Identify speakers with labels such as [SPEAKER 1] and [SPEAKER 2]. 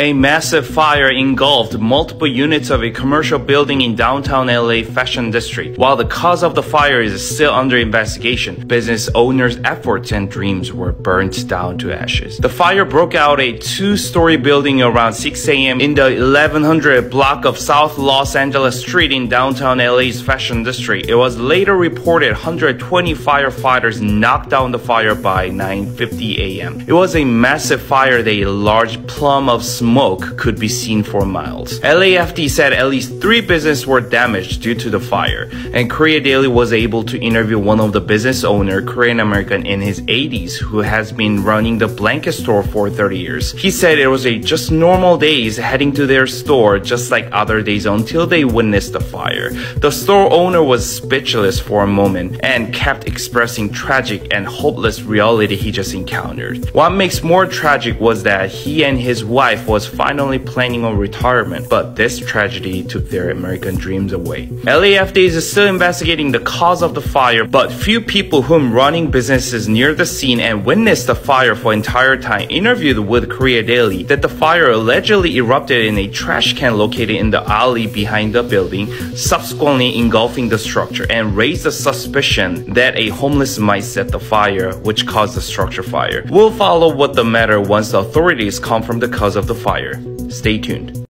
[SPEAKER 1] A massive fire engulfed multiple units of a commercial building in downtown LA fashion district. While the cause of the fire is still under investigation, business owners' efforts and dreams were burnt down to ashes. The fire broke out a two-story building around 6 a.m. in the 1100 block of South Los Angeles Street in downtown LA's fashion district. It was later reported 120 firefighters knocked down the fire by 9:50 a.m. It was a massive fire that a large plum of smoke smoke could be seen for miles. LAFD said at least three businesses were damaged due to the fire, and Korea Daily was able to interview one of the business owner, Korean American in his 80s, who has been running the blanket store for 30 years. He said it was a just normal days heading to their store just like other days until they witnessed the fire. The store owner was speechless for a moment and kept expressing tragic and hopeless reality he just encountered. What makes more tragic was that he and his wife was was finally planning on retirement, but this tragedy took their American dreams away. LAFD is still investigating the cause of the fire, but few people whom running businesses near the scene and witnessed the fire for entire time interviewed with Korea Daily that the fire allegedly erupted in a trash can located in the alley behind the building, subsequently engulfing the structure and raised the suspicion that a homeless might set the fire, which caused the structure fire. We'll follow what the matter once the authorities confirm the cause of the fire. Stay tuned.